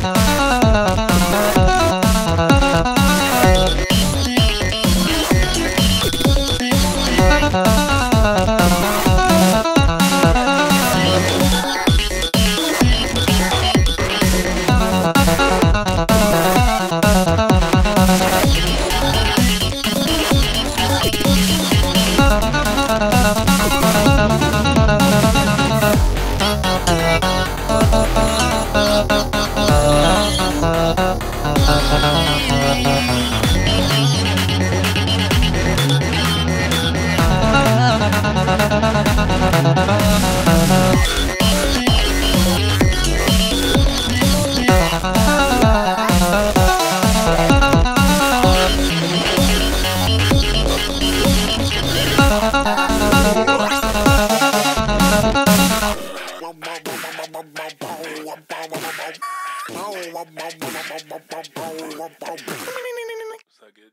Bye. that good?